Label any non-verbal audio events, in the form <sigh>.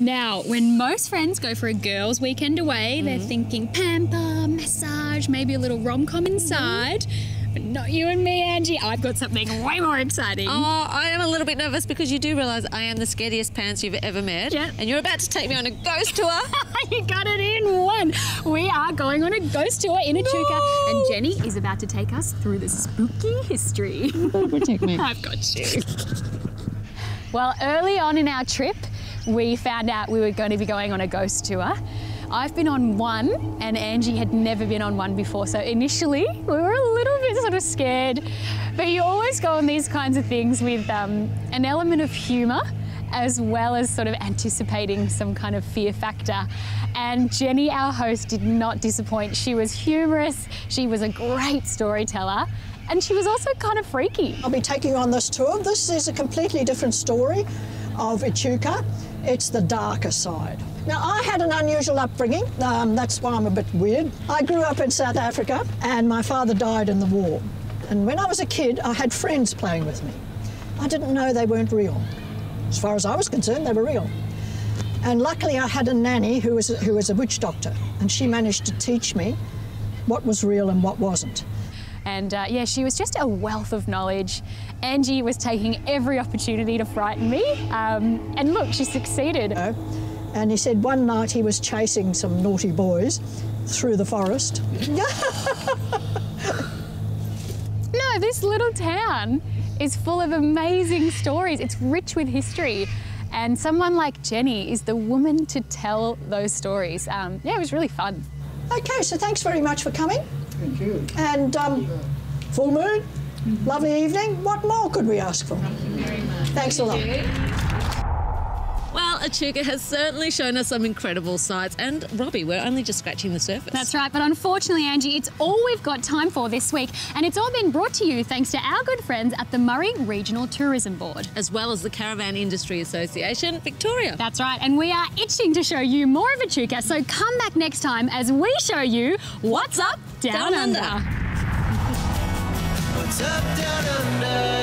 Now, when most friends go for a girls' weekend away, they're mm. thinking pamper, massage, maybe a little rom com mm-hmm. inside. But not you and me, Angie. I've got something way more exciting. Oh, I am a little bit nervous because you do realise I am the scariest pants you've ever met. Yeah. And you're about to take me on a ghost tour. <laughs> you got it in one. We are going on a ghost tour in Echuca, and Jenny is about to take us through the spooky history. Protect me. <laughs> I've got you. Well, early on in our trip, we found out we were going to be going on a ghost tour. I've been on one, and Angie had never been on one before. So initially, we were a little bit sort of scared. But you always go on these kinds of things with um, an element of humour as well as sort of anticipating some kind of fear factor. And Jenny, our host, did not disappoint. She was humorous, she was a great storyteller, and she was also kind of freaky. I'll be taking on this tour. This is a completely different story of Echuca. It's the darker side. Now, I had an unusual upbringing. Um, that's why I'm a bit weird. I grew up in South Africa, and my father died in the war. And when I was a kid, I had friends playing with me. I didn't know they weren't real. As far as I was concerned, they were real. And luckily, I had a nanny who was, who was a witch doctor, and she managed to teach me what was real and what wasn't. And uh, yeah, she was just a wealth of knowledge. Angie was taking every opportunity to frighten me. Um, and look, she succeeded. And he said one night he was chasing some naughty boys through the forest. <laughs> No, this little town is full of amazing stories. It's rich with history. And someone like Jenny is the woman to tell those stories. Um, yeah, it was really fun. Okay, so thanks very much for coming. Thank you. And um, full moon, lovely evening. What more could we ask for? Thanks a lot. Well, Echuca has certainly shown us some incredible sights. And Robby, we're only just scratching the surface. That's right, but unfortunately, Angie, it's all we've got time for this week. And it's all been brought to you thanks to our good friends at the Murray Regional Tourism Board. As well as the Caravan Industry Association, Victoria. That's right, and we are itching to show you more of Echuca, so come back next time as we show you what's up down, Down under. under. What's up down under?